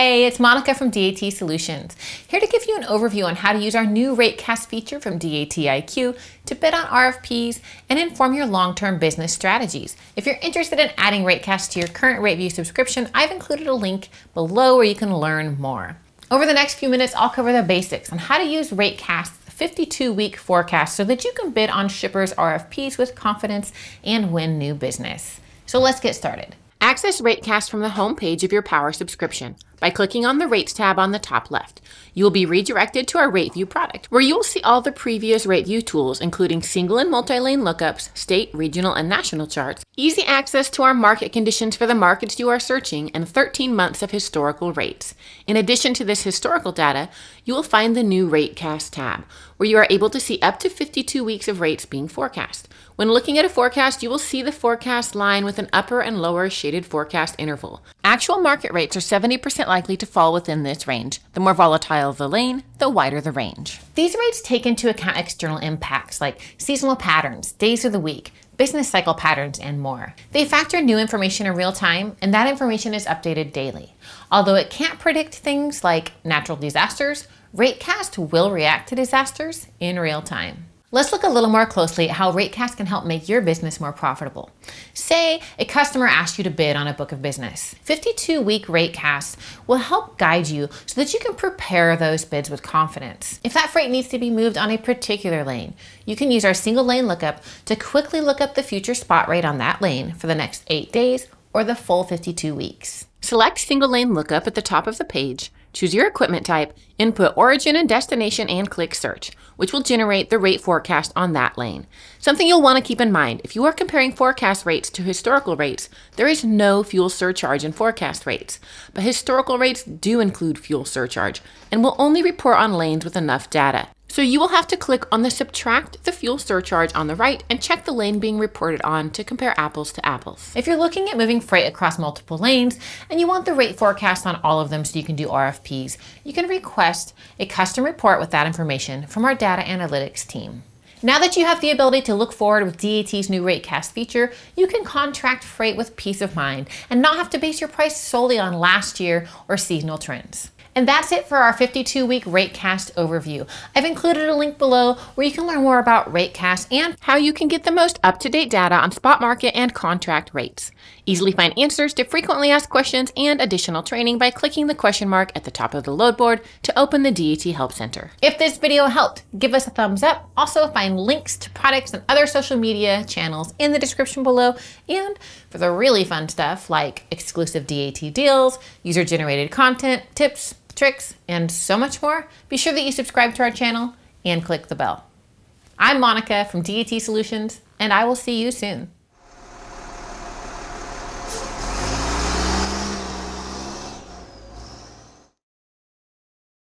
Hey, it's Monica from DAT Solutions, here to give you an overview on how to use our new RateCast feature from DAT IQ to bid on RFPs and inform your long-term business strategies. If you're interested in adding RateCast to your current RateView subscription, I've included a link below where you can learn more. Over the next few minutes, I'll cover the basics on how to use RateCast's 52-week forecast so that you can bid on shippers' RFPs with confidence and win new business. So let's get started. Access RateCast from the home page of your Power subscription by clicking on the Rates tab on the top left. You will be redirected to our RateView product, where you will see all the previous RateView tools, including single and multi-lane lookups, state, regional, and national charts, easy access to our market conditions for the markets you are searching, and 13 months of historical rates. In addition to this historical data, you will find the new RateCast tab, where you are able to see up to 52 weeks of rates being forecast. When looking at a forecast, you will see the forecast line with an upper and lower shaded forecast interval. Actual market rates are 70% likely to fall within this range. The more volatile the lane, the wider the range. These rates take into account external impacts like seasonal patterns, days of the week, business cycle patterns, and more. They factor new information in real time, and that information is updated daily. Although it can't predict things like natural disasters, RateCast will react to disasters in real time. Let's look a little more closely at how RateCast can help make your business more profitable. Say a customer asks you to bid on a book of business. 52 week RateCast will help guide you so that you can prepare those bids with confidence. If that freight needs to be moved on a particular lane, you can use our single lane lookup to quickly look up the future spot rate on that lane for the next eight days or the full 52 weeks. Select single lane lookup at the top of the page Choose your equipment type, input origin and destination, and click search, which will generate the rate forecast on that lane. Something you'll want to keep in mind if you are comparing forecast rates to historical rates, there is no fuel surcharge in forecast rates. But historical rates do include fuel surcharge and will only report on lanes with enough data. So you will have to click on the subtract the fuel surcharge on the right and check the lane being reported on to compare apples to apples. If you're looking at moving freight across multiple lanes and you want the rate forecast on all of them so you can do RFPs, you can request a custom report with that information from our data analytics team. Now that you have the ability to look forward with DAT's new RateCast feature, you can contract freight with peace of mind and not have to base your price solely on last year or seasonal trends. And that's it for our 52 week RateCast overview. I've included a link below where you can learn more about RateCast and how you can get the most up to date data on spot market and contract rates. Easily find answers to frequently asked questions and additional training by clicking the question mark at the top of the load board to open the DAT Help Center. If this video helped, give us a thumbs up. Also, find links to products and other social media channels in the description below. And for the really fun stuff like exclusive DAT deals, user generated content, tips, tricks, and so much more, be sure that you subscribe to our channel and click the bell. I'm Monica from DAT Solutions, and I will see you soon.